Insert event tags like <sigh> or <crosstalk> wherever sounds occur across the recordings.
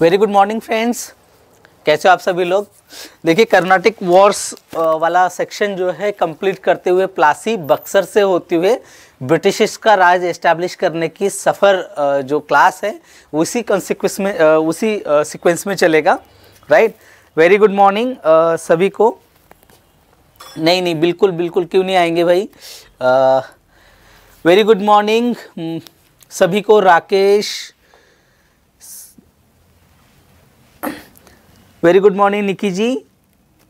Very good morning friends कैसे हो आप सभी लोग? देखिए, कर्नाटिक वॉर्स वाला सेक्शन जो है कंप्लीट करते हुए प्लासी बक्सर से होते हुए ब्रिटिश का राज एस्टैब्लिश करने की सफ़र जो क्लास है, उसी कॉन्सिक्वेंस में उसी सीक्वेंस में चलेगा राइट वेरी गुड मॉर्निंग सभी को। नहीं नहीं, बिल्कुल बिल्कुल क्यों नहीं आएँगे भाई? वेरी गुड मॉर्निंग सभी को, Rakesh very good morning Nikki ji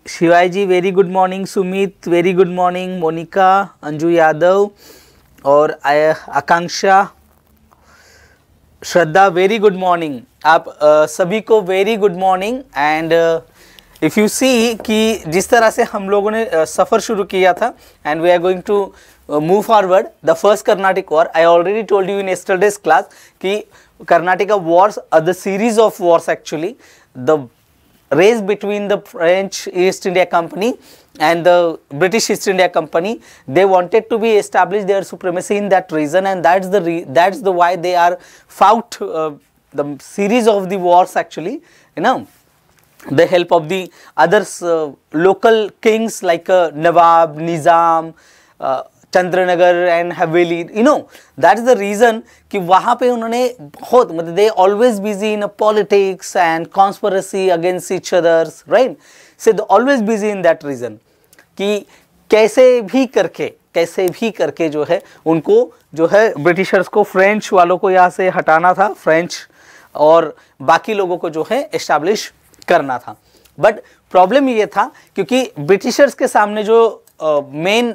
Shivay ji very good morning Sumit very good morning Monika Anju Yadav और Akanksha. Shraddha very good morning आप अ, सभी को very good morning and if you see कि जिस तरह से हम लोगों ने अ, सफ़र शुरू किया था and we are going to move forward the first Carnatic war I already told you in yesterday's class कि Carnatic wars the series of wars actually the race between the French East India Company and the British East India Company. They wanted to be establish their supremacy in that region, and that's the that's the why they are fought uh, the series of the wars actually. You know, the help of the others uh, local kings like uh, Nawab, Nizam. Uh, Chandernagore and Haveli you know that is the reason कि वहाँ पे उन्होंने बहुत मतलब they always busy in politics and conspiracy against each others right say the always busy in that reason कि कैसे भी करके, कैसे भी करके जो है, उनको जो है ब्रिटिशर्स को फ्रेंच वालों को यहाँ से हटाना था फ्रेंच और बाकी लोगों को जो है इस्टेब्लिश करना था। बट प्रॉब्लम ये था क्योंकि ब्रिटिशर्स के सामने जो मेन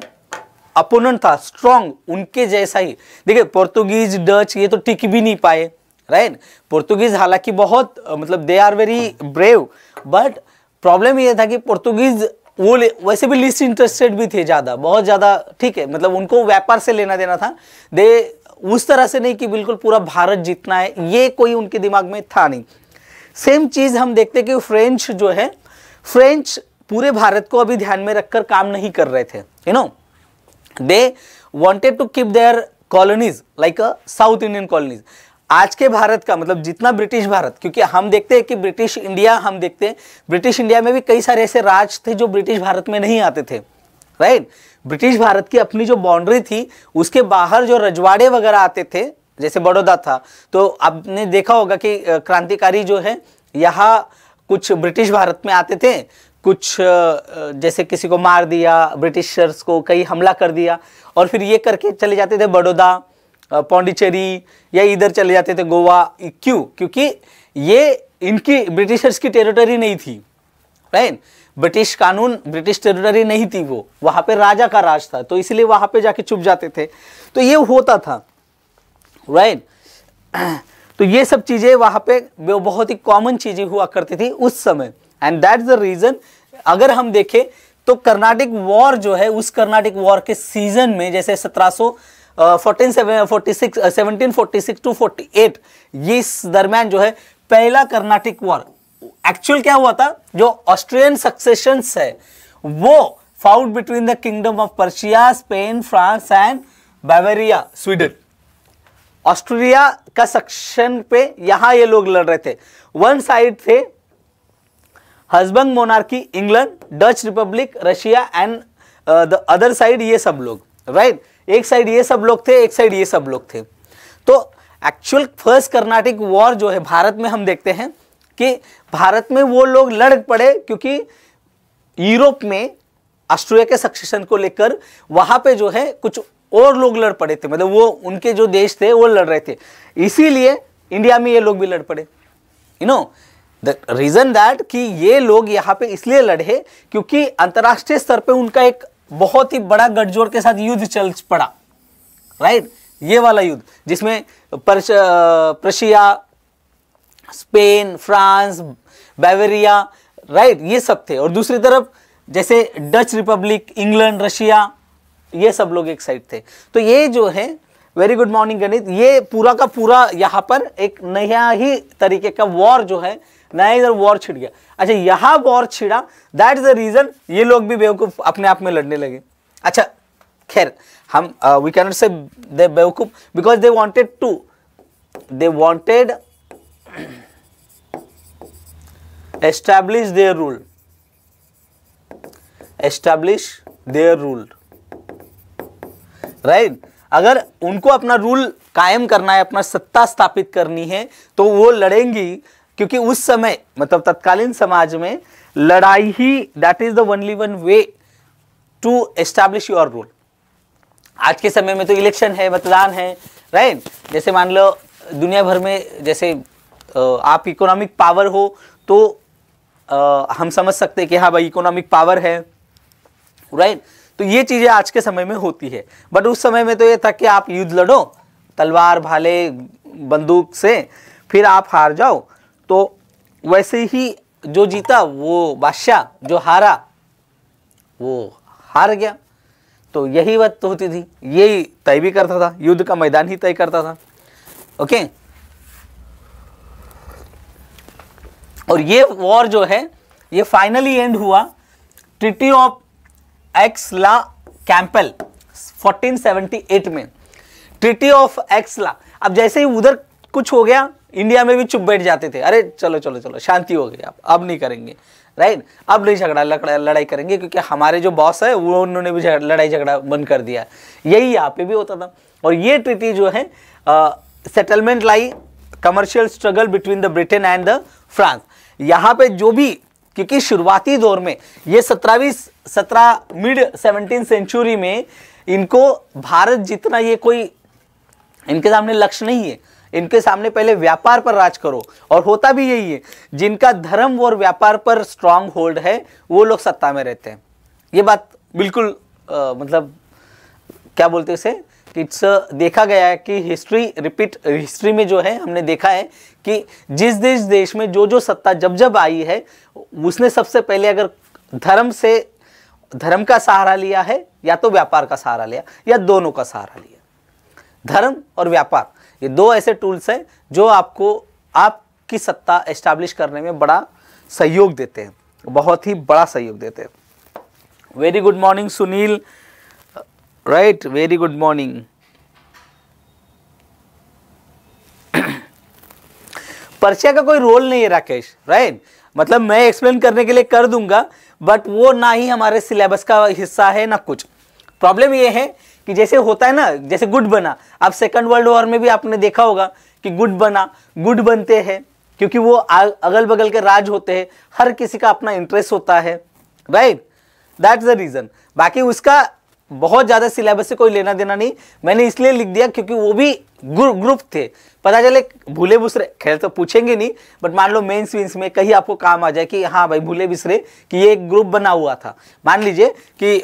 अपोनेंट था स्ट्रॉन्ग उनके जैसा ही। देखिए पोर्तुगीज डच ये तो टिक भी नहीं पाए राइट पोर्तुगीज हालाँकि बहुत मतलब they are very brave but problem ये था कि पोर्तुगीज वो वैसे भी लिस्ट इंटरेस्टेड भी थे ज़्यादा, बहुत ज़्यादा ठीक है मतलब उनको व्यापार से लेना देना था। दे, उस तरह से नहीं कि बिल्कुल पूरा भारत जीतना है, ये कोई उनके दिमाग में था नहीं। सेम चीज़ हम देखते कि फ्रेंच जो है फ्रेंच पूरे भारत को अभी ध्यान में रखकर काम नहीं कर रहे थे you know they wanted to keep their colonies like a South Indian colonies आज के भारत का मतलब जितना ब्रिटिश भारत, क्योंकि हम देखते हैं कि ब्रिटिश इंडिया हम देखते हैं ब्रिटिश इंडिया में भी कई सारे ऐसे राज थे जो ब्रिटिश भारत में नहीं आते थे राइट ब्रिटिश भारत की अपनी जो बाउंड्री थी, उसके बाहर जो रजवाड़े वगैरह आते थे, जैसे बड़ौदा था तो आपने देखा होगा कि क्रांतिकारी जो है, यहाँ कुछ ब्रिटिश भारत में आते थे कुछ जैसे किसी को मार दिया, ब्रिटिशर्स को कहीं हमला कर दिया, और फिर ये करके चले जाते थे बड़ौदा पौंडीचेरी, या इधर चले जाते थे गोवा, क्यों? क्योंकि ये इनकी, ब्रिटिशर्स की टेरिटरी नहीं थी राइट ब्रिटिश कानून, ब्रिटिश टेरिटरी नहीं थी वो, वहाँ पे राजा का राज था तो इसलिए वहाँ पे जाके चुप जाते थे। तो ये होता था राइट <clears throat> तो ये सब चीज़ें वहाँ पे बहुत ही कॉमन चीज़ें हुआ करती थी उस समय। एंड दैट्स द रीजन अगर हम देखें तो कर्नाटिक वॉर जो है, उस कर्नाटिक वॉर के सीज़न में, जैसे सत्रह सौ fourteen seventeen forty six to forty eight दरमियान जो है, पहला कर्नाटिक वॉर। एक्चुअल क्या हुआ था? जो ऑस्ट्रियन सक्सेशन है, वो fought between the kingdom of Persia Spain France and Bavaria Sweden Australia का सक्शन पे यहाँ ये लोग लड़ रहे थे। वन साइड थे Habsburg monarchy, England, Dutch republic, Russia and the other side ये सब लोग राइट right? एक साइड ये सब लोग थे, एक साइड ये सब लोग थे। तो एक्चुअल फ़र्स्ट कर्नाटिक वॉर जो है, भारत में हम देखते हैं कि भारत में वो लोग लड़ पड़े क्योंकि यूरोप में ऑस्ट्रेलिया के सक्सेशन को लेकर वहाँ पे जो है कुछ और लोग लड़ पड़े थे। मतलब वो उनके जो देश थे, वो लड़ रहे थे। इसीलिए इंडिया में ये लोग भी लड़ पड़े। You know the reason that कि ये लोग यहाँ पे इसलिए लड़े क्योंकि अंतर्राष्ट्रीय स्तर पे उनका एक बहुत ही बड़ा गठजोड़ के साथ युद्ध चल पड़ा राइट ये वाला युद्ध जिसमें Prussia, Spain, France, Bavaria right ये सब थे। और दूसरी तरफ़ जैसे डच रिपब्लिक, इंग्लैंड, रशिया, ये सब लोग एक साइड थे। तो ये जो है वेरी गुड मॉर्निंग गणित ये पूरा का पूरा यहाँ पर एक नया ही तरीके का वॉर जो है, नया इधर वॉर छिड़ गया। अच्छा यहाँ वॉर छिड़ा दैट इज़ द रीजन ये लोग भी बेवकूफ़ अपने आप में लड़ने लगे। अच्छा खैर, हम वी कैनॉट से दे बेवकूफ़ because they wanted to they wanted establish their rule establish their rule right अगर उनको अपना रूल कायम करना है, अपना सत्ता स्थापित करनी है तो वो लड़ेंगी, क्योंकि उस समय मतलब तत्कालीन समाज में, लड़ाई ही that is the only one way to establish your rule आज के समय में तो इलेक्शन है, मतदान है राइट जैसे मान लो, दुनिया भर में जैसे आप इकोनॉमिक पावर हो तो हम समझ सकते हैं कि हाँ भाई इकोनॉमिक पावर है राइट तो ये चीज़ें आज के समय में होती है। बट उस समय में तो ये था कि आप युद्ध लड़ो, तलवार भाले, बंदूक से, फिर आप हार जाओ। तो वैसे ही जो जीता, वो बादशाह जो हारा, वो हार गया। तो यही बात तो होती थी। यही तय भी करता था। युद्ध का मैदान ही तय करता था। ओके? और ये वॉर जो है, ये फाइनली एंड हुआ treaty of Aix la Chapelle 1478 में। ट्रिटी ऑफ़ एक्सला अब जैसे ही उधर कुछ हो गया इंडिया में भी चुप बैठ जाते थे। अरे चलो चलो चलो, शांति हो गई अब। अब नहीं करेंगे राइट अब नहीं झगड़ा लड़ाई करेंगे, क्योंकि हमारे जो बॉस है, वो उन्होंने भी लड़ाई झगड़ा बंद कर दिया। यही यहाँ पे भी होता था। और ये ट्रिटी जो है settlement lie commercial struggle between the Britain and the France यहाँ पे जो भी क्योंकि शुरुआती दौर में ये सत्रहवीं सत्रह मिड सेवनटीन सेंचुरी में इनको भारत जितना ये कोई इनके सामने लक्ष्य नहीं है। इनके सामने पहले व्यापार पर राज करो और होता भी यही है जिनका धर्म और व्यापार पर स्ट्रांग होल्ड है वो लोग सत्ता में रहते हैं। ये बात बिल्कुल आ, मतलब क्या बोलते उसे इट्स देखा गया है कि हिस्ट्री रिपीट हिस्ट्री में जो है, हमने देखा है कि जिस देश देश में जो जो सत्ता जब जब आई है, उसने सबसे पहले अगर धर्म से, धर्म का सहारा लिया है, या तो व्यापार का सहारा लिया, या दोनों का सहारा लिया। धर्म और व्यापार, ये दो ऐसे टूल्स हैं जो आपको, आपकी सत्ता एस्टैब्लिश करने में बड़ा सहयोग देते हैं, बहुत ही बड़ा सहयोग देते हैं। Very good morning Sunil right very good morning Prussia का कोई रोल नहीं है राकेश राइट मतलब मैं एक्सप्लेन करने के लिए कर दूँगा बट वो ना ही हमारे सिलेबस का हिस्सा है ना कुछ। प्रॉब्लम ये है कि जैसे होता है ना, जैसे गुड बना। अब सेकंड वर्ल्ड वॉर में भी आपने देखा होगा कि गुड बना गुड बनते हैं, क्योंकि वो अगल बगल के राज होते हैं, हर किसी का अपना इंटरेस्ट होता है राइट दैट्स द रीजन बाकी उसका बहुत ज़्यादा सिलेबस से कोई लेना देना नहीं। मैंने इसलिए लिख दिया क्योंकि वो भी ग्रुप थे। पता चले, भूले बुसरे, खैर तो पूछेंगे नहीं बट मान लो मेंस विंस में कहीं आपको काम आ जाए कि हाँ भाई, भूले बिसरे कि ये एक ग्रुप बना हुआ था। मान लीजिए कि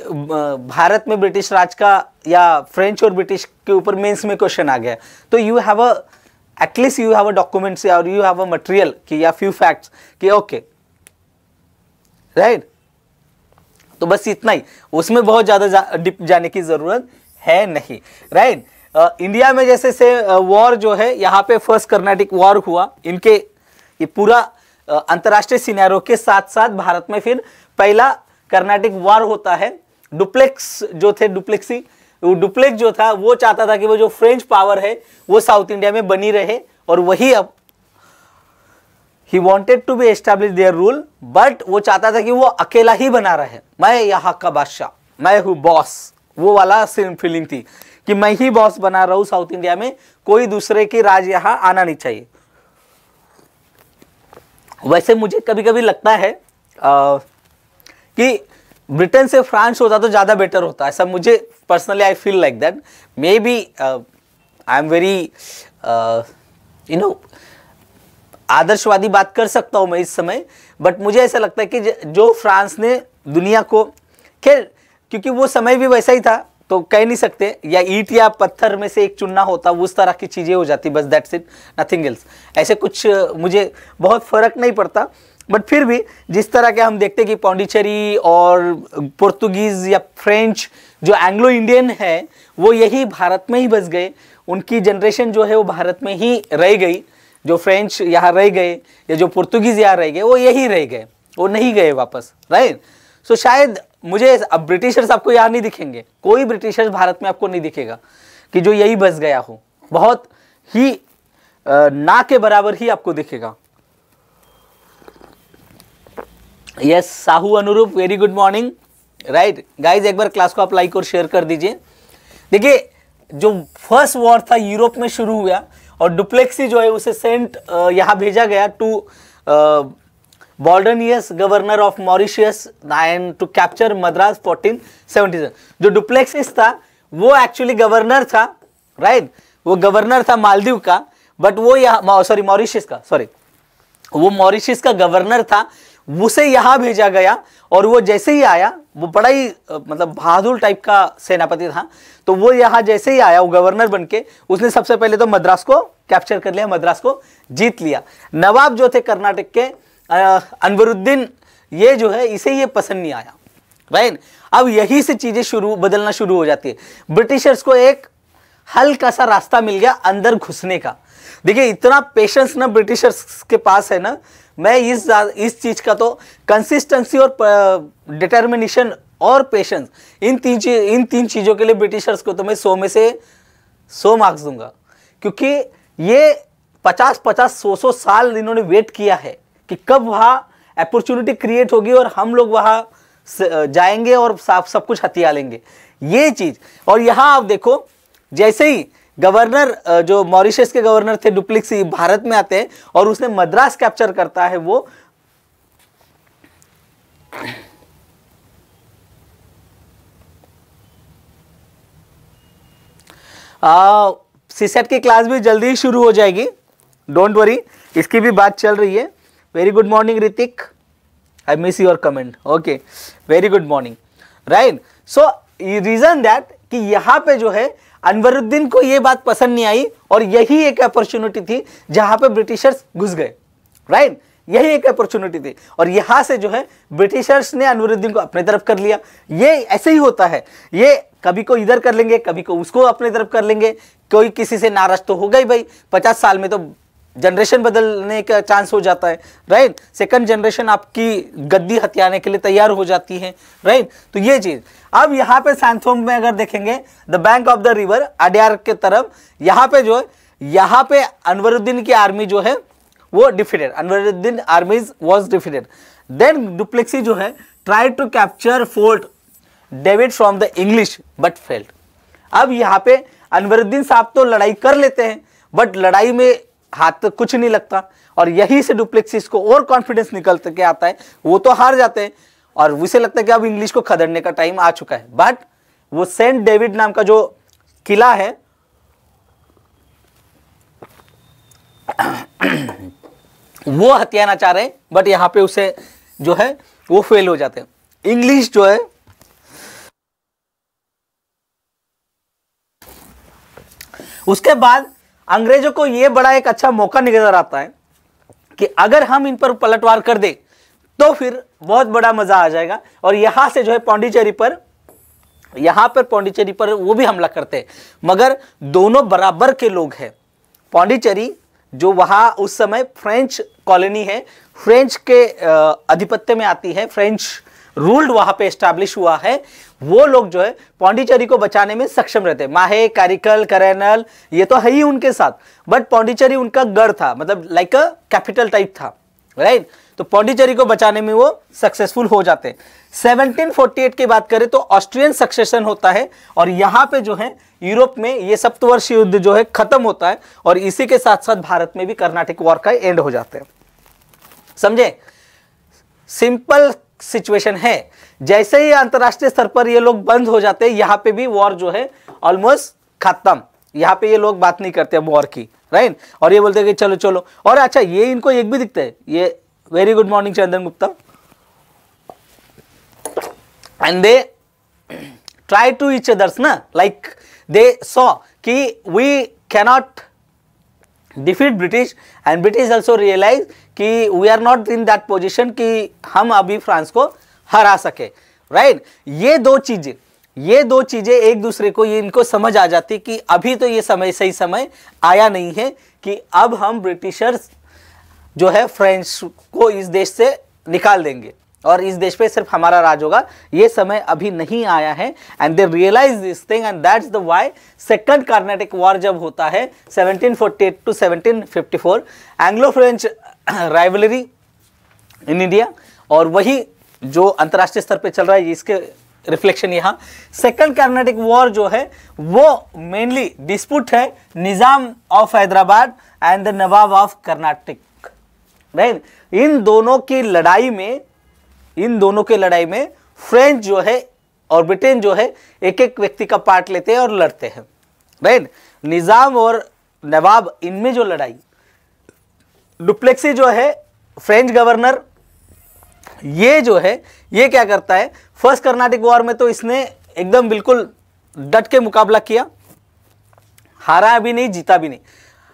भारत में ब्रिटिश राज का या फ्रेंच और ब्रिटिश के ऊपर मेंस में क्वेश्चन आ गया। तो you have a at least you have a documents और यू हैव अ मटेरियल कि, या फ्यू फैक्ट्स कि ओके राइट तो बस इतना ही। उसमें बहुत ज़्यादा जा, डिप जाने की ज़रूरत है नहीं। राइट इंडिया में जैसे से वॉर जो है यहाँ पे फ़र्स्ट कर्नाटिक वॉर हुआ। इनके ये पूरा अंतर्राष्ट्रीय सिनेरों के साथ साथ भारत में फिर पहला कर्नाटिक वॉर होता है। डुप्लेक्स जो थे डुप्लेक्सी वो डुप्लेक्स जो था वो चाहता था कि वो जो फ्रेंच पावर है वो साउथ इंडिया में बनी रहे और वही अब ही wanted to be establish their rule but वो चाहता था कि वो अकेला ही बना रहे। मैं यहाँ का बादशाह मैं हूँ बॉस वो वाला फीलिंग थी कि मैं ही बॉस बना रहा हूँ साउथ इंडिया में कोई दूसरे की राज यहाँ आना नहीं चाहिए। वैसे मुझे कभी कभी लगता है आ, कि ब्रिटेन से फ्रांस होता तो ज़्यादा बेटर होता। ऐसा मुझे personally I feel like that maybe I am very you know आदर्शवादी बात कर सकता हूँ मैं इस समय बट मुझे ऐसा लगता है कि जो फ्रांस ने दुनिया को, खैर, क्योंकि वो समय भी वैसा ही था तो कह नहीं सकते, या ईट या पत्थर में से एक चुनना होता उस तरह की चीज़ें हो जाती, बस दैट्स इट नथिंग एल्स ऐसे कुछ मुझे बहुत फ़र्क नहीं पड़ता बट फिर भी जिस तरह के हम देखते कि पौंडीचेरी और पुर्तगीज़ या फ्रेंच जो एंग्लो इंडियन है, वो यही भारत में ही बस गए, उनकी जनरेशन जो है वो भारत में ही रह गई जो फ्रेंच यहाँ रह गए या जो पुर्तगीज यहाँ रह गए वो यही रह गए वो नहीं गए वापस राइट सो so, शायद मुझे अब ब्रिटिशर्स आपको यहाँ नहीं दिखेंगे कोई ब्रिटिशर्स भारत में आपको नहीं दिखेगा कि जो यही बस गया हो बहुत ही ना के बराबर ही आपको दिखेगा। Yes Sahu Anurup very good morning right guys एक बार क्लास को आप लाइक और शेयर कर दीजिए। देखिए जो फ़र्स्ट वॉर था यूरोप में शुरू हुआ और डुप्लेक्सी जो है, उसे सेंट यहाँ भेजा गया to Bourdonnais governor of Mauritius and to capture Madras 1477 जो डुप्लेक्सिस था, वो एक्चुअली गवर्नर था राइट? वो गवर्नर था मालदीव का बट वो यहाँ सॉरी मॉरिशियस का सॉरी वो मॉरिशियस का गवर्नर था उसे यहाँ भेजा गया और वो जैसे ही आया, वो बड़ा ही मतलब बहादुर टाइप का सेनापति था तो वो यहाँ जैसे ही आया, वो गवर्नर बन के, उसने सबसे पहले तो मद्रास को कैप्चर कर लिया, मद्रास को जीत लिया। नवाब जो थे कर्नाटक के अनवरुद्दीन, ये जो है, इसे ये पसंद नहीं आया राइट अब यही से चीज़ें शुरू, बदलना शुरू हो जाती है। ब्रिटिशर्स को एक हल्का सा रास्ता मिल गया अंदर घुसने का। देखिए, इतना पेशेंस ना ब्रिटिशर्स के पास है ना मैं इस इस चीज़ का तो कंसिस्टेंसी और डिटर्मिनेशन और पेशेंस इन तीन चीज़ इन तीन चीज़ों के लिए ब्रिटिशर्स को तो मैं सौ में से सौ मार्क्स दूँगा। क्योंकि ये पचास पचास, सौ सौ साल इन्होंने वेट किया है कि कब वहाँ अपॉर्चुनिटी क्रिएट होगी और हम लोग वहाँ जाएँगे और सब कुछ हथिया लेंगे ये चीज़, और यहाँ आप देखो, जैसे ही गवर्नर जो मॉरिशस के गवर्नर थे, डुप्लिक्सी भारत में आते हैं और उसने मद्रास कैप्चर करता है वो। सीसेट की क्लास भी जल्दी ही शुरू हो जाएगी। डोंट वरी इसकी भी बात चल रही है। Very good morning Hritik I miss your comment okay very good morning right so reason that कि यहाँ पे जो है अनवरुद्दीन को यह बात पसंद नहीं आई और यही एक अपॉर्चुनिटी थी जहाँ पे ब्रिटिशर्स घुस गए राइट यही एक अपॉर्चुनिटी थी। और यहाँ से जो है, ब्रिटिशर्स ने अनवरुद्दीन को अपने तरफ़ कर लिया। ये ऐसे ही होता है। ये कभी को इधर कर लेंगे, कभी को उसको अपने तरफ़ कर लेंगे। कोई किसी से नाराज़ तो हो गई भाई। पचास साल में तो जनरेशन बदलने का चांस हो जाता है राइट सेकंड जनरेशन आपकी गद्दी हथियाने के लिए तैयार हो जाती है राइट तो ये चीज़। अब यहाँ पे सैंथोम में अगर देखेंगे the bank of the river Adyar के तरफ़, यहाँ पे जो है, यहाँ पे अनवरुद्दीन की आर्मी जो है, वो defeated Anwaruddin army was defeated then Dupleix जो है try to capture Fort David from the English but failed अब यहाँ पे अनवरुद्दीन साहब तो लड़ाई कर लेते हैं बट लड़ाई में हाथ तो कुछ नहीं लगता और यही से डुप्लेक्सिस को और कॉन्फिडेंस निकल के आता है, वो तो हार जाते हैं। और उसे लगता है कि अब इंग्लिश को खदेड़ने का टाइम आ चुका है। बट वो सेंट डेविड नाम का जो किला है, वो हथियाना चाह रहे हैं बट यहाँ पे उसे जो है, वो फेल हो जाते हैं। इंग्लिश जो है, उसके बाद अंग्रेज़ों को यह बड़ा एक अच्छा मौका नज़र आता है कि अगर हम इन पर पलटवार कर दे तो फिर बहुत बड़ा मज़ा आ जाएगा। और यहाँ से जो है पौंडीचेरी पर, यहाँ पर पौंडीचेरी पर वो भी हमला करते हैं। मगर दोनों बराबर के लोग हैं। पौंडीचेरी जो वहाँ उस समय फ्रेंच कॉलोनी है, फ्रेंच के आधिपत्य में आती है, फ्रेंच रूल्ड वहाँ पे एस्टैब्लिश हुआ है, वो लोग जो है पौंडीचेरी को बचाने में सक्षम रहते माहे, कारिकल, करैनल, ये तो है ही उनके साथ बट पौंडीचेरी उनका गढ़ था मतलब लाइक अ कैपिटल टाइप था राइट तो पौंडीचेरी को बचाने में वो सक्सेसफुल हो जाते हैं। 1748 की बात करें तो ऑस्ट्रियन सक्सेशन होता है, और यहाँ पे जो है यूरोप में ये सप्तवर्ष युद्ध जो है खत्म होता है, और इसी के साथ साथ भारत में भी कर्नाटक वॉर का एंड हो जाते हैं। समझे? सिंपल सिचुएशन है। जैसे ही अंतरराष्ट्रीय स्तर पर ये लोग बंद हो जाते हैं यहाँ पे भी वॉर जो है ऑलमोस्ट खत्म। यहाँ पे ये लोग बात नहीं करते वॉर की राइट और ये बोलते हैं कि चलो चलो। और अच्छा ये इनको एक भी दिखता है। ये very good morning Chandan Gupta. And they try to each others ना? लाइक दे सॉ कि we cannot defeat British and British also realise कि we are not in that position कि हम अभी फ्रांस को हरा सके राइट? ये दो चीज़ें, ये दो चीज़ें एक दूसरे को, ये इनको समझ आ जाती कि अभी तो ये समय, सही समय आया नहीं है कि अब हम ब्रिटिशर्स जो है फ्रेंच को इस देश से निकाल देंगे और इस देश पे सिर्फ़ हमारा राज होगा, ये समय अभी नहीं आया है and they realise this thing and that's the why second Carnatic war जब होता है 1748 to 1754 Anglo French rivalry in India और वही जो अंतर्राष्ट्रीय स्तर पे चल रहा है इसके रिफ्लेक्शन यहाँ। सेकंड कर्नाटिक वॉर जो है, वो मेनली डिस्प्यूट है Nizam of Hyderabad and the Nawab of Karnataka right इन दोनों की लड़ाई में, इन दोनों की लड़ाई में फ्रेंच जो है और ब्रिटेन जो है एक एक व्यक्ति का पार्ट लेते हैं और लड़ते हैं राइट निज़ाम और नवाब इनमें जो लड़ाई डुप्लेक्सी जो है फ्रेंच गवर्नर ये जो है, ये क्या करता है? फ़र्स्ट कर्नाटिक वॉर में तो इसने एकदम बिल्कुल डट के मुकाबला किया। हारा भी नहीं, जीता भी नहीं।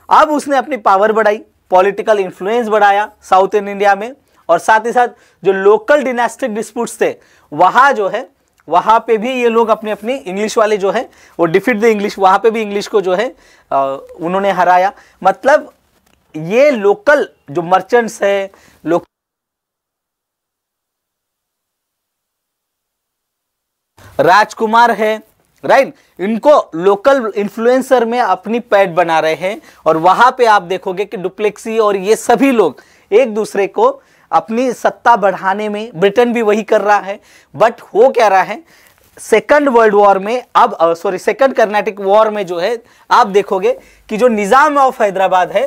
अब उसने अपनी पावर बढ़ाई पॉलिटिकल इन्फ्लुएंस बढ़ाया साउथ इन इंडिया में। और साथ ही साथ जो लोकल डिनेस्टिक डिस्प्यूट्स थे, वहाँ जो है, वहाँ पे भी ये लोग अपने अपनी इंग्लिश वाले जो है, वो डिफिट द इंग्लिश वहाँ पे भी इंग्लिश को जो है उन्होंने हराया। मतलब ये लोकल जो मर्चेंट्स है, लोक राजकुमार है राइट इनको लोकल इन्फ्लुएंसर में अपनी पैड बना रहे हैं और वहाँ पे आप देखोगे कि डुप्लेक्सी और ये सभी लोग एक दूसरे को अपनी सत्ता बढ़ाने में ब्रिटेन भी वही कर रहा है। बट हो क्या रहा है? सेकंड वर्ल्ड वॉर में अब सॉरी सेकंड कर्नाटिक वॉर में जो है, आप देखोगे कि जो निज़ाम ऑफ़ हैदराबाद है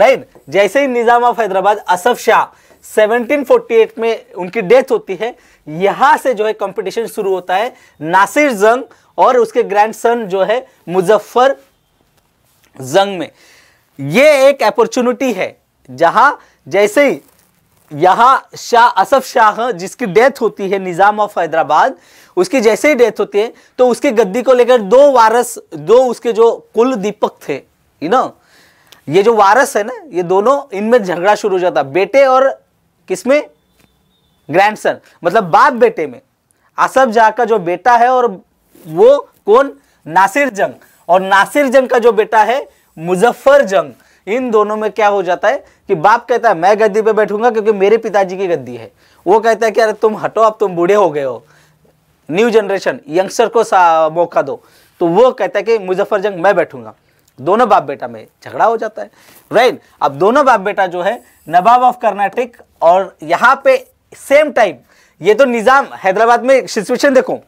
राइट? जैसे ही निज़ाम ऑफ़ हैदराबाद, असफ शाह 1748 में उनकी डेथ होती है, यहाँ से जो है कंपटीशन शुरू होता है। नासिर जंग और उसके ग्रैंडसन जो है मुजफ्फर जंग में। ये एक अपॉर्चुनिटी है, जहाँ जैसे ही यहाँ शाह, असफ शाह जिसकी डेथ होती है निज़ाम ऑफ़ हैदराबाद, उसकी जैसे ही डेथ होती है तो उसकी गद्दी को लेकर दो वारस, दो उसके जो कुल दीपक थे यू नो ये जो वारस है ना, ये दोनों, इनमें झगड़ा शुरू हो जाता। बेटे और किसमें? ग्रैंडसन मतलब बाप बेटे में। असफ जा का जो बेटा है और वो कौन? नासिर जंग। और नासिर जंग का जो बेटा है, मुजफ्फर जंग। इन दोनों में क्या हो जाता है कि बाप कहता है, मैं गद्दी पे बैठूँगा क्योंकि मेरे पिताजी की गद्दी है। वो कहता है कि, अरे तुम हटो, अब तुम बूढ़े हो गए हो। न्यू जनरेशन यंगस्टर को मौका दो। तो वो कहता है कि, मुजफ्फर जंग, मैं बैठूँगा। दोनों बाप बेटा में झगड़ा हो जाता है। राइट अब दोनों बाप बेटा जो है, नवाब ऑफ़ कर्नाटक और यहाँ पे सेम टाइम ये तो निज़ाम हैदराबाद में सिचुएशन देखो।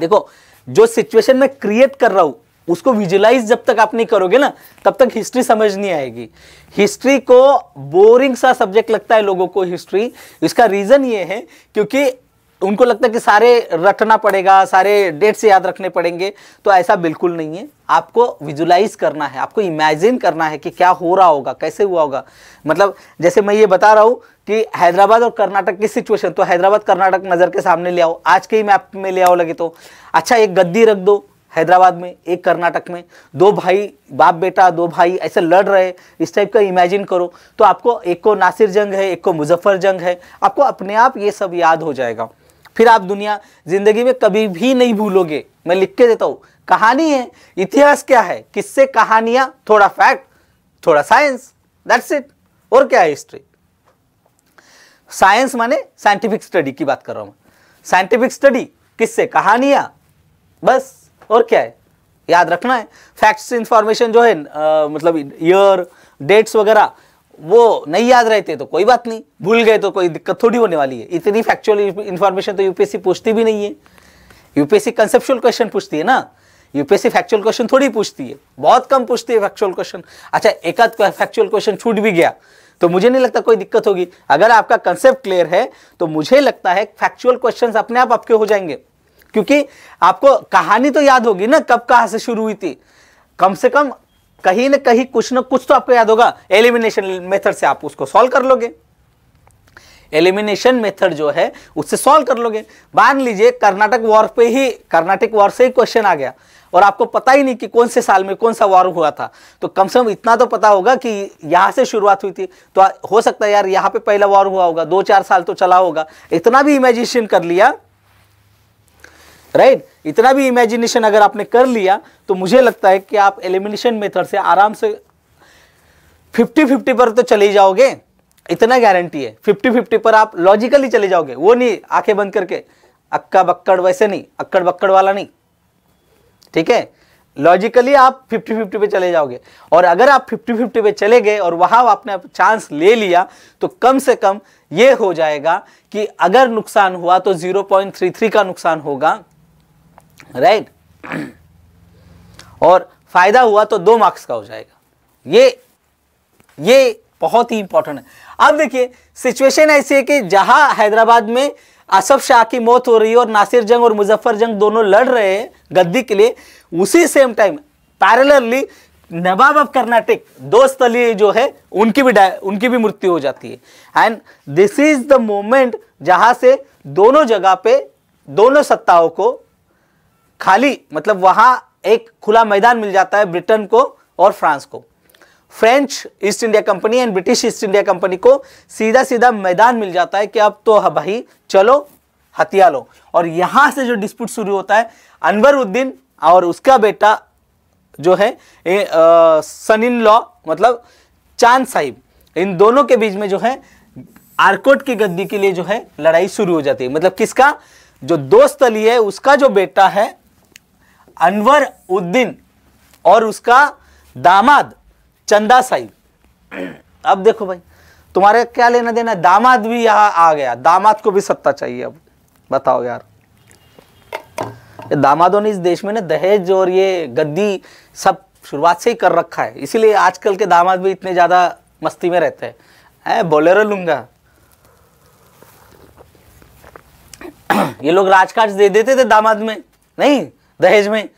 देखो, जो सिचुएशन में क्रिएट कर रहा हूँ, उसको विजुलाइज जब तक आप नहीं करोगे ना, तब तक हिस्ट्री समझ नहीं आएगी। हिस्ट्री को बोरिंग सा सब्जेक्ट लगता है लोगों को हिस्ट्री इसका रीजन ये है, क्योंकि उनको लगता है कि सारे रटना पड़ेगा, सारे डेट्स याद रखने पड़ेंगे। तो ऐसा बिल्कुल नहीं है। आपको विजुलाइज करना है, आपको इमेजिन करना है कि क्या हो रहा होगा, कैसे हुआ होगा। मतलब जैसे मैं ये बता रहा हूँ कि हैदराबाद और कर्नाटक की सिचुएशन तो हैदराबाद, कर्नाटक नज़र के सामने ले आओ। आज के ही मैप में ले आओ लगे तो। अच्छा एक गद्दी रख दो हैदराबाद में, एक कर्नाटक में। दो भाई, बाप बेटा, दो भाई ऐसे लड़ रहे इस टाइप का इमेजिन करो। तो आपको एक को नासिर जंग है, एक को मुजफ्फर जंग है। आपको अपने आप ये सब याद हो जाएगा। फिर आप दुनिया ज़िंदगी में कभी भी नहीं भूलोगे। मैं लिख के देता हूँ। कहानी है इतिहास क्या है? किससे कहानियाँ? थोड़ा फैक्ट थोड़ा साइंस दैट्स इट और क्या है हिस्ट्री साइंस माने साइंटिफिक स्टडी की बात कर रहा हूँ साइंटिफिक स्टडी किससे? कहानियाँ? बस। और क्या है? याद रखना है। फैक्ट्स इंफॉर्मेशन जो है आ, मतलब ईयर डेट्स वगैरह वो नहीं याद रहते तो कोई बात नहीं। भूल गए तो कोई दिक्कत थोड़ी होने वाली है। इतनी फैक्चुअल इंफॉर्मेशन तो यूपीएससी पूछती भी नहीं है। यूपीएससी कंसेप्चुअल क्वेश्चन पूछती है ना। यूपीएससी फैक्चुअल क्वेश्चन थोड़ी पूछती है। बहुत कम पूछती है फैक्चुअल क्वेश्चन अच्छा एक आध फैक्चुअल क्वेश्चन छूट भी गया। तो मुझे नहीं लगता कोई दिक्कत होगी। अगर आपका कंसेप्ट क्लियर है तो मुझे लगता है फैक्चुअल क्वेश्चन अपने आप आपके हो जाएँगे। क्योंकि आपको कहानी तो याद होगी ना, कब कहाँ से शुरू हुई थी। कम से कम कहीं ना कहीं कुछ ना कुछ तो आपको याद होगा एलिमिनेशन मेथड से आप उसको सॉल्व कर लोगे। एलिमिनेशन मेथड जो है, उससे सॉल्व कर लोगे। मान लीजिए कर्नाटक वॉर पे ही, कर्नाटक वॉर से ही क्वेश्चन आ गया। और आपको पता ही नहीं कि कौन से साल में कौन सा वॉर हुआ था। तो कम से कम इतना तो पता होगा कि यहाँ से शुरुआत हुई थी। तो हो सकता है यार, यहाँ पे पहला वॉर हुआ होगा, दो चार साल तो चला होगा। इतना भी इमेजिनेशन कर लिया राइट? इतना भी इमेजिनेशन अगर आपने कर लिया तो मुझे लगता है कि आप एलिमिनेशन मेथड से आराम से 50 50 पर तो चले जाओगे। इतना गारंटी है। 50 50 पर आप लॉजिकली चले जाओगे। वो नहीं, आँखें बंद करके। अक्का बक्कड़ वैसे नहीं, अक्कड़ बक्कड़ वाला नहीं। ठीक है? लॉजिकली आप 50 50 पे चले जाओगे। और अगर आप 50 50 पे चले गए और वहाँ आपने चांस ले लिया तो कम से कम ये हो जाएगा कि अगर नुकसान हुआ तो 0.33 का नुकसान होगा। राइट और फ़ायदा हुआ तो दो मार्क्स का हो जाएगा। ये ये बहुत ही इंपॉर्टेंट है। अब देखिए सिचुएशन ऐसी है कि जहाँ हैदराबाद में असफ शाह की मौत हो रही है और नासिर जंग और मुजफ्फर जंग दोनों लड़ रहे हैं गद्दी के लिए, उसी same time parallelly Nawab of Karnataka, Dost Ali जो है, उनकी भी उनकी भी मृत्यु हो जाती है। And this is the moment जहाँ से दोनों जगह पे, दोनों सत्ताओं को खाली मतलब वहाँ एक खुला मैदान मिल जाता है ब्रिटेन को और फ्रांस को। French East India company and British East India company को सीधा सीधा मैदान मिल जाता है कि अब तो भाई चलो हथिया लो। और यहाँ से जो डिस्प्यूट शुरू होता है अनवर उद्दीन और उसका बेटा जो है ए, सन इन लॉ मतलब चाँद साहिब इन दोनों के बीच में जो है आरकोट की गद्दी के लिए जो है लड़ाई शुरू हो जाती है। मतलब किसका? जो दोस्त अली है उसका जो बेटा है अनवर उद्दीन और उसका दामाद चंदा साहिब। अब देखो भाई, तुम्हारे क्या लेना देना दामाद भी यहाँ आ गया। दामाद को भी सत्ता चाहिए अब। बताओ यार। ये दामादों ने इस देश में ना दहेज और ये गद्दी सब शुरुआत से ही कर रखा है। इसीलिए आजकल के दामाद भी इतने ज़्यादा मस्ती में रहते हैं। है, बोलेरो लूँगा। <clears throat> ये लोग राजकाज दे देते थे दामाद में। नहीं दहेज में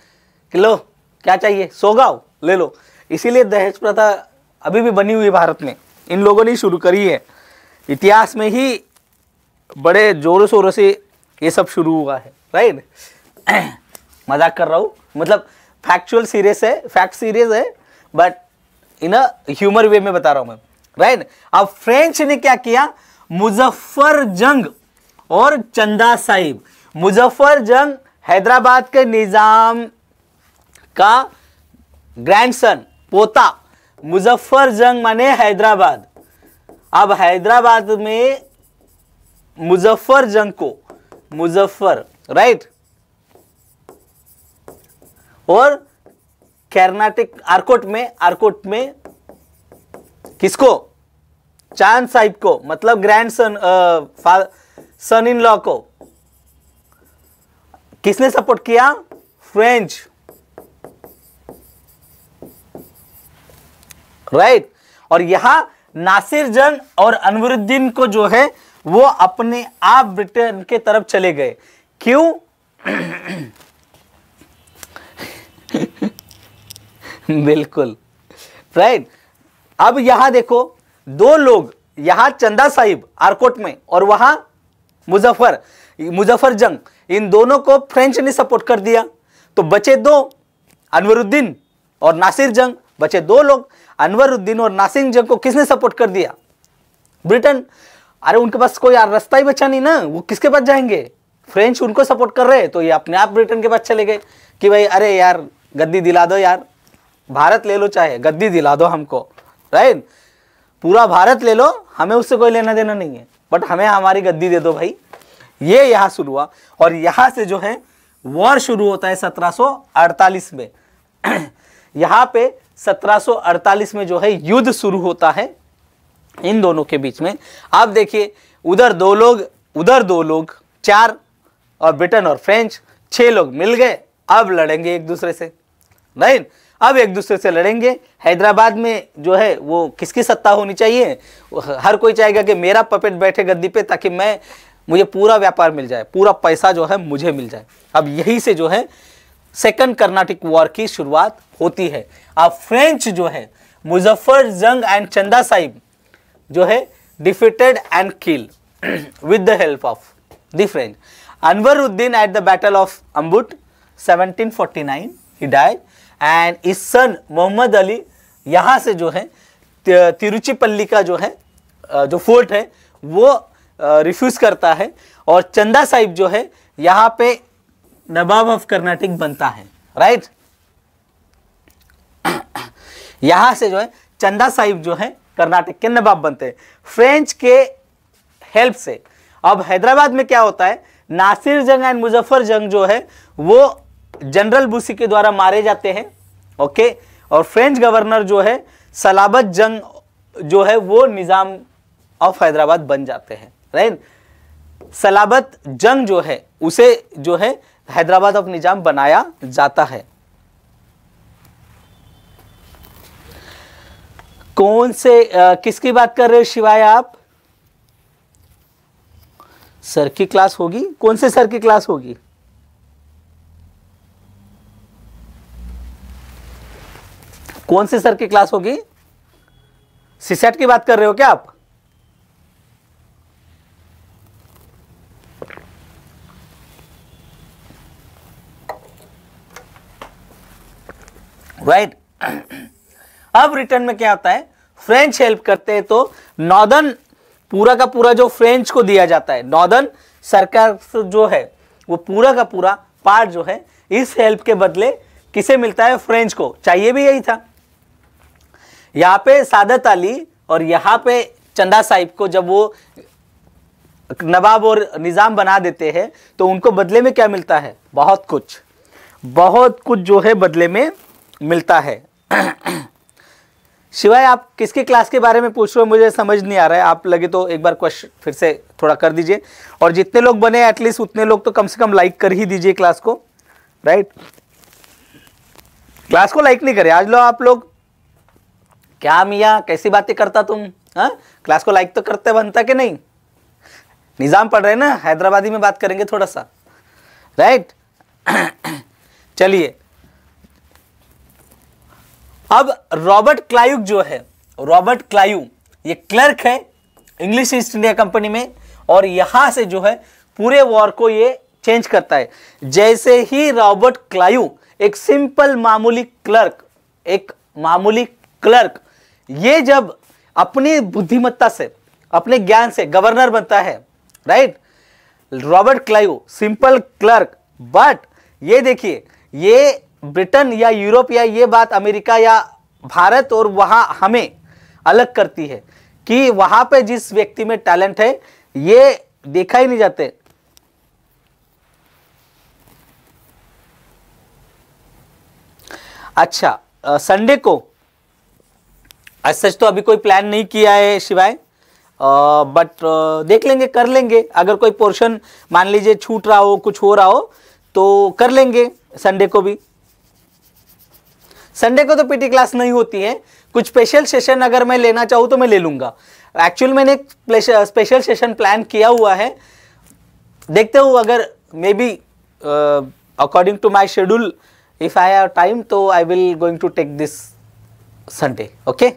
कि लो, क्या चाहिए? सोगाओ ले लो। इसीलिए दहेज प्रथा अभी भी बनी हुई भारत में। इन लोगों ने शुरू करी है। इतिहास में ही बड़े जोरों शोरों से ये सब शुरू हुआ है। राइट? <clears throat> मज़ाक कर रहा हूँ। मतलब फैक्चुअल सीरियस है फैक्ट सीरियस है but in a humour way में बता रहा हूँ मैं। राइट? अब फ्रेंच ने क्या किया? मुजफ्फर जंग और चंदा साहिब। मुजफ्फर जंग हैदराबाद के निज़ाम का ग्रैंडसन पोता, मुजफ्फर जंग माने हैदराबाद। अब हैदराबाद में मुजफ्फर जंग को, मुजफ्फर राइट और कर्नाटक, आरकोट में आरकोट में किसको? चाँद साहिब को मतलब grand son sun in law को। किसने सपोर्ट किया? फ्रेंच। Right right? और यहाँ नासिर जंग और अनवरुद्दीन को जो है, वो अपने आप ब्रिटेन के तरफ़ चले गए। क्यों? <laughs> बिल्कुल। Right right. अब यहाँ देखो, दो लोग, यहाँ चंदा साहिब आरकोट में और वहाँ मुजफ्फर मुजफ्फर जंग इन दोनों को फ्रेंच ने सपोर्ट कर दिया। तो बचे दो, अनवरुद्दीन और नासिर जंग। बचे दो लोग, अनवरुद्दीन और नासिर जंग को किसने सपोर्ट कर दिया? ब्रिटेन। अरे, उनके पास कोई रास्ता ही बचा नहीं ना। वो किसके पास जाएँगे? फ्रेंच उनको सपोर्ट कर रहे तो ये अपने आप ब्रिटेन के पास चले गए कि भाई, अरे यार, गद्दी दिला दो यार। भारत ले लो चाहे, गद्दी दिला दो हमको। राइट पूरा भारत ले लो, हमें उससे कोई लेना देना नहीं है। बट हमें हमारी गद्दी दे दो भाई। ये यहाँ शुरू हुआ। और यहाँ से जो है, वॉर शुरू होता है 1748 में। <clears throat> यहाँ पे 1748 में जो है, युद्ध शुरू होता है इन दोनों के बीच में। आप देखिए, उधर दो लोग, उधर दो लोग, चार, और ब्रिटेन और फ्रेंच, छह लोग मिल गए। अब लड़ेंगे एक दूसरे से। राइट अब एक दूसरे से लड़ेंगे। हैदराबाद में जो है, वो किसकी सत्ता होनी चाहिए? हर कोई चाहेगा कि मेरा पपेट बैठे गद्दी पे ताकि मैं मुझे पूरा व्यापार मिल जाए, पूरा पैसा जो है मुझे मिल जाए। अब यही से जो है सेकंड कर्नाटिक वॉर की शुरुआत होती है। अब फ्रेंच जो है, मुजफ्फर जंग एंड चंदा साहिब जो है defeated and kill with the help of the French Anwaruddin at the battle of Ambur 1749 he died and his son Mohammad Ali यहाँ से जो है तिरुचिपल्ली का जो है जो फोर्ट है, वो रिफ्यूज करता है और चंदा साहिब जो है, यहाँ पे नवाब ऑफ़ कर्नाटक बनता है राइट यहाँ से जो है, चंदा साहिब जो है, कर्नाटक के नवाब बनते हैं। फ्रेंच के हेल्प से। अब हैदराबाद में क्या होता है, नासिर जंग एंड मुजफ्फर जंग जो है, वो जनरल बुसी के द्वारा मारे जाते हैं ओके और फ्रेंच गवर्नर जो है, सलाबत जंग जो है, वो निज़ाम ऑफ़ हैदराबाद बन जाते हैं। राइट सलाबत जंग जो है उसे जो है हैदराबाद ऑफ़ निज़ाम बनाया जाता है। कौन से आ, किसकी बात कर रहे हो शिवाय आप? सर की क्लास होगी? कौन से सर की क्लास होगी? कौन से सर की क्लास होगी? सीसेट की बात कर रहे हो क्या आप? राइट <clears throat> अब रिटर्न में क्या होता है? फ्रेंच हेल्प करते हैं तो नॉर्दर्न पूरा का पूरा जो फ्रेंच को दिया जाता है नॉर्दर्न सरकार जो है, वो पूरा का पूरा पार्ट जो है, इस हेल्प के बदले किसे मिलता है? फ्रेंच को। चाहिए भी यही था। यहाँ पे सादत अली और यहाँ पे चंदा साहिब को जब वो नवाब और निज़ाम बना देते हैं तो उनको बदले में क्या मिलता है? बहुत कुछ। बहुत कुछ जो है बदले में मिलता है। शिवाय, आप किसकी क्लास के बारे में पूछ रहे हो? मुझे समझ नहीं आ रहा है। आप लगे तो एक बार क्वेश्चन फिर से थोड़ा कर दीजिए। और जितने लोग बने एटलीस्ट उतने लोग तो कम से कम लाइक कर ही दीजिए क्लास को। राइट क्लास को लाइक नहीं करे। आज लो आप लोग। क्या मियाँ, कैसी बातें करता तुम? हाँ? क्लास को लाइक तो करते, बनता कि नहीं? निज़ाम पढ़ रहे ना? हैदराबादी में बात करेंगे थोड़ा सा। राइट <clears throat> चलिए। अब रॉबर्ट क्लायुक जो है, रॉबर्ट क्लायू, ये क्लर्क है इंग्लिश ईस्ट इंडिया कंपनी में, और यहाँ से जो है, पूरे वॉर को ये चेंज करता है। जैसे ही रॉबर्ट क्लायू, एक सिंपल मामूली क्लर्क, एक मामूली क्लर्क, ये जब अपनी बुद्धिमत्ता से, अपने ज्ञान से गवर्नर बनता है, right? Robert Clive, simple clerk, but ये देखिए, ये ब्रिटेन या यूरोप या ये बात अमेरिका या भारत और वहाँ हमें अलग करती है कि वहाँ पे जिस व्यक्ति में टैलेंट है, ये देखा ही नहीं जाते। अच्छा संडे को सच तो अभी कोई प्लान नहीं किया है शिवाय बट देख लेंगे, कर लेंगे। अगर कोई पोर्शन मान लीजिए छूट रहा हो, कुछ हो रहा हो तो कर लेंगे संडे को भी। संडे को तो पीटी क्लास नहीं होती है। कुछ स्पेशल सेशन अगर मैं लेना चाहूँ तो मैं ले लूँगा। एक्चुअल मैंने एक स्पेशल सेशन प्लान किया हुआ है। देखते हो, अगर maybe according to my schedule if I have time तो I will going to take this Sunday okay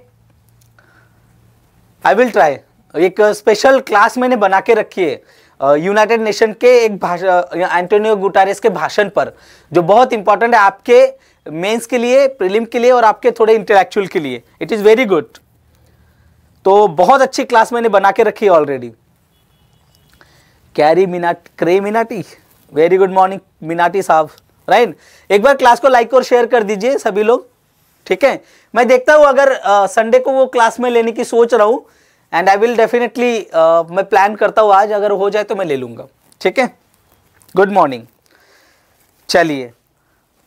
I will try एक स्पेशल क्लास मैंने बना के रखी है। यूनाइटेड नेशन के एक भाषा एंटोनियो गुटारेस के भाषण पर, जो बहुत इंपॉर्टेंट है आपके मेंस के लिए, प्रीलिम के लिए और आपके थोड़े इंटेलेक्चुअल के लिए। इट इज़ वेरी गुड तो बहुत अच्छी क्लास मैंने बना के रखी है ऑलरेडी कैरी मिनाट क्रे Minati very good morning Minati साहब. राइट एक बार क्लास को लाइक और शेयर कर दीजिए सभी लोग. ठीक है? मैं देखता हूँ अगर संडे को वो क्लास में लेने की सोच रहा हूँ. एंड आई विल डेफिनेटली मैं प्लान करता हूँ आज. अगर हो जाए तो मैं ले लूँगा. ठीक है? गुड मॉर्निंग चलिए.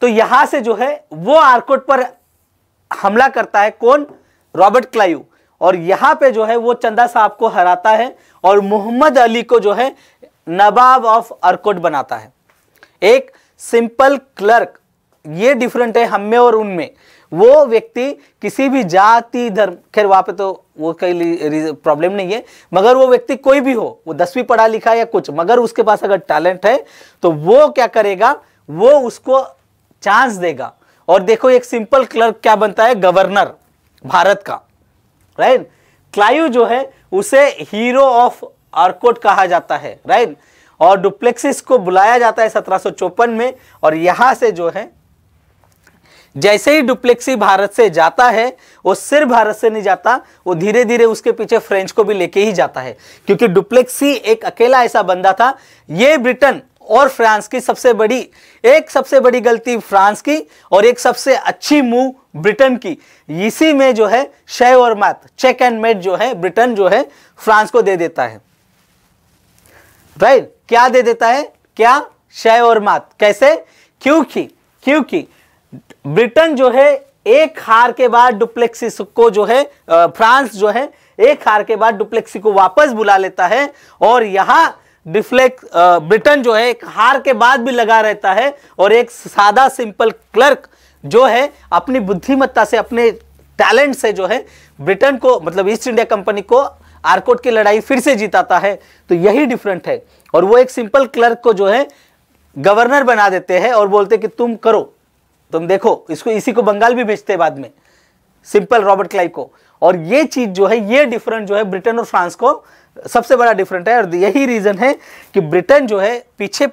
तो यहाँ से जो है, वो आर्कोट पर हमला करता है कौन? Robert Clive. और यहाँ पे जो है, वो चंदा साहब को हराता है और मोहम्मद अली को जो है, नवाब ऑफ़ अर्कोट बनाता है। एक सिंपल क्लर्क, ये डिफरेंट है हम और उनमें वो व्यक्ति किसी भी जाति, धर्म, खैर वहाँ पे तो वो कई प्रॉब्लम नहीं है, मगर वो व्यक्ति कोई भी हो, वो दसवीं पढ़ा लिखा या कुछ, मगर उसके पास अगर टैलेंट है तो वो क्या करेगा? वो उसको चांस देगा। और देखो एक सिंपल क्लर्क क्या बनता है? गवर्नर, भारत का। राइट? क्लायू जो है, उसे हीरो ऑफ़ आर्कोट कहा जाता है। राइट? और डुप्लेक्सिस को बुलाया जाता है सत्रह में, और यहाँ से जो है, जैसे ही डुप्लेक्सी भारत से जाता है, वो सिर्फ़ भारत से नहीं जाता, वो धीरे धीरे उसके पीछे फ्रेंच को भी लेके ही जाता है। क्योंकि डुप्लेक्सी एक अकेला ऐसा बंदा था, ये ब्रिटेन और फ्रांस की सबसे बड़ी, एक सबसे बड़ी गलती फ्रांस की और एक सबसे अच्छी मूव ब्रिटेन की। इसी में जो है शय और मैथ चेक एंड मेट जो है, ब्रिटेन जो है फ्रांस को दे देता है। राइट? right? क्या दे देता है? क्या? शय और मात। कैसे? क्योंकि क्योंकि ब्रिटेन जो है एक हार के बाद डुप्लेक्सिस को जो है फ्रांस जो है एक हार के बाद डुप्लेक्सी को वापस बुला लेता है और यहाँ डिफ्लेक्स ब्रिटेन जो है, एक हार के बाद भी लगा रहता है और एक सादा, सिंपल क्लर्क जो है, अपनी बुद्धिमत्ता से, अपने टैलेंट से जो है, ब्रिटेन को मतलब ईस्ट इंडिया कंपनी को आरकोट की लड़ाई फिर से जिताता है। तो यही डिफरेंट है। और वो एक सिंपल क्लर्क को जो है, गवर्नर बना देते हैं और बोलते कि तुम करो। तुम देखो, इसको, इसी को बंगाल भी भेजते बाद में। सिंपल रॉबर्ट क्लाइव को। और ये चीज़ जो है, ये डिफरेंट जो है, ब्रिटेन और फ्रांस को सबसे बड़ा डिफरेंट है और यही रीजन है कि ब्रिटेन जो है पीछे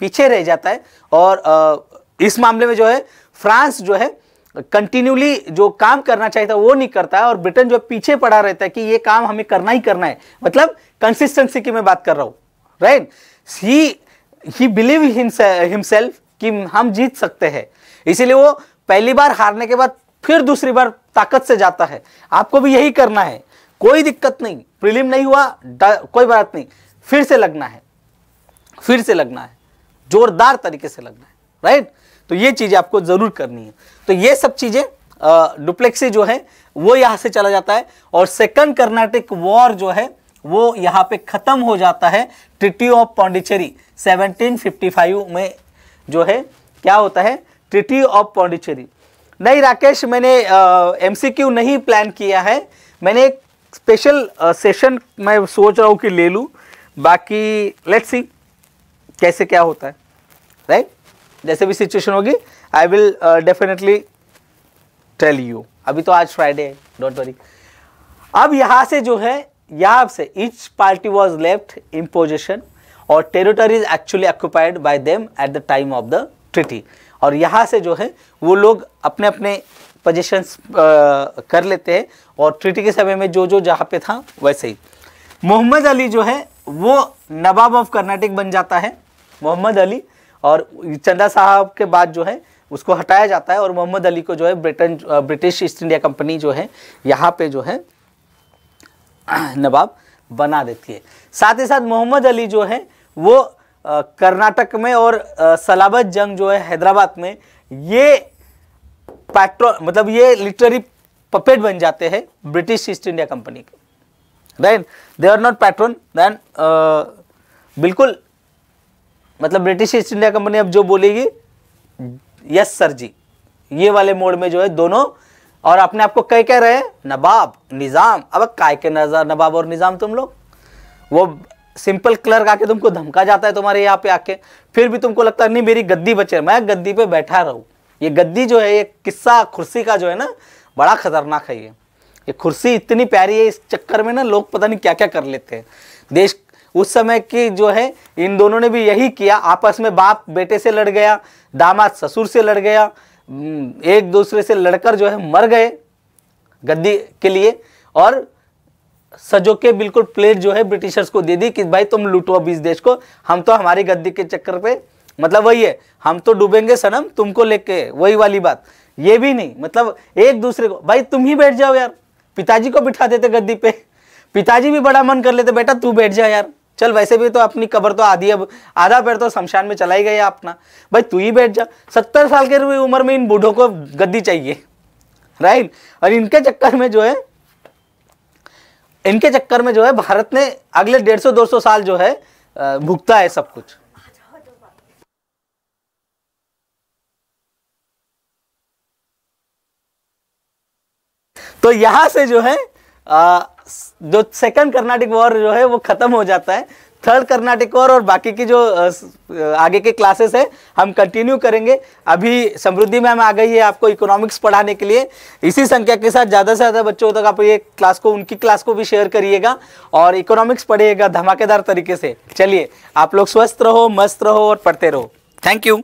पीछे रह जाता है और इस मामले में जो है फ्रांस जो है कंटिन्यूली जो काम करना चाहिए था वो नहीं करता है और ब्रिटेन जो पीछे पड़ा रहता है कि ये काम हमें करना ही करना है। मतलब कंसिस्टेंसी की मैं बात कर रहा हूँ right he he believe himself कि हम जीत सकते हैं। इसीलिए वो पहली बार हारने के बाद फिर दूसरी बार ताकत से जाता है। आपको भी यही करना है। कोई दिक्कत नहीं। प्रीलिम नहीं हुआ कोई बात नहीं। फिर से लगना है। फिर से लगना है। जोरदार तरीके से लगना है राइट तो ये चीज़ें आपको ज़रूर करनी है। तो ये सब चीज़ें डुप्लेक्सी जो है, वो यहाँ से चला जाता है और सेकंड कर्नाटिक वॉर जो है, वो यहाँ पे खत्म हो जाता है ट्रिटी ऑफ़ पौंडिचेरी 1755 में जो है, क्या होता है? Treaty of Pondicherry. नहीं, राकेश, मैंने एमसीक्यू नहीं प्लान किया है। मैंने एक स्पेशल सेशन मैं सोच रहा हूँ कि ले लूँ। बाकी लेट्स सी कैसे क्या होता है राइट right? जैसे भी सिचुएशन होगी I will definitely tell you अभी तो आज फ्राइडे है डोंट वरी अब यहाँ से जो है, यहाँ से each party was left in position और territory is actually occupied by them at the time of the treaty और यहाँ से जो है, वो लोग अपने अपने पोजिशंस कर लेते हैं और ट्रिटी के समय में जो जो जहाँ पे था, वैसे ही। मोहम्मद अली जो है, वो नवाब ऑफ़ कर्नाटक बन जाता है, मोहम्मद अली। और चंदा साहब के बाद जो है, उसको हटाया जाता है और मोहम्मद अली को जो है, Britain British East India company जो है, यहाँ पे जो है, <clears throat> नवाब बना देती है। साथ ही साथ मोहम्मद अली जो है, वो कर्नाटक में और सलाबत जंग जो है, हैदराबाद में, ये पेट्रोल मतलब ये लिटररी पपेट बन जाते हैं ब्रिटिश ईस्ट इंडिया कंपनी के। Right they are not patron then बिल्कुल मतलब ब्रिटिश ईस्ट इंडिया कंपनी अब जो बोलेगी यस सर जी। ये वाले मोड में जो है दोनों, और अपने आपको कह कह रहे हैं? नवाब, निज़ाम। अब काय के नज़र नवाब और निज़ाम तुम लोग? वो सिंपल क्लर्क आके तुमको धमका जाता है तुम्हारे यहाँ पे आके। फिर भी तुमको लगता है, नहीं, मेरी गद्दी बचे मैं गद्दी पे बैठा रहूँ। ये गद्दी जो है ये किस्सा कुर्सी का जो है ना बड़ा खतरनाक है ये। ये कुर्सी इतनी प्यारी है इस चक्कर में ना लोग पता नहीं क्या क्या कर लेते हैं। देश उस समय की जो है इन दोनों ने भी यही किया। आपस में बाप बेटे से लड़ गया दामाद ससुर से लड़ गया हम्म, एक दूसरे से लड़कर जो है मर गए गद्दी के लिए। और सजो के बिल्कुल प्लेट जो है ब्रिटिशर्स को दे दी कि भाई तुम लूटो अब इस देश को हम तो हमारी गद्दी के चक्कर पे मतलब वही है, हम तो डूबेंगे सनम, तुमको लेके, वही वाली बात। ये भी नहीं मतलब एक दूसरे को, भाई तुम ही बैठ जाओ यार। पिताजी को बिठा देते गद्दी पे। पिताजी भी बड़ा मन कर लेते, बेटा तू बैठ जा यार। चल वैसे भी तो अपनी कबर तो आधी अब आधा पैर तो शमशान में चला ही गया अपना। भाई तू ही बैठ जा। सत्तर साल के उम्र में इन बूढ़ों को गद्दी चाहिए राइट और इनके चक्कर में जो है, इनके चक्कर में जो है, भारत ने अगले डेढ़ सौ, दो सौ साल जो है भुगता है सब कुछ। तो यहाँ से जो है आ, जो सेकंड कर्नाटिक वॉर जो है वो खत्म हो जाता है। थर्ड कर्नाटिक वॉर और बाकी की जो आगे के क्लासेस है हम कंटिन्यू करेंगे। अभी समृद्धि मैम आ गई है आपको इकोनॉमिक्स पढ़ाने के लिए। इसी संख्या के साथ ज़्यादा से ज़्यादा बच्चों तक आप ये क्लास को उनकी क्लास को भी शेयर करिएगा और इकोनॉमिक्स पढ़िएगा धमाकेदार तरीके से। चलिए आप लोग स्वस्थ रहो मस्त रहो और पढ़ते रहो। Thank you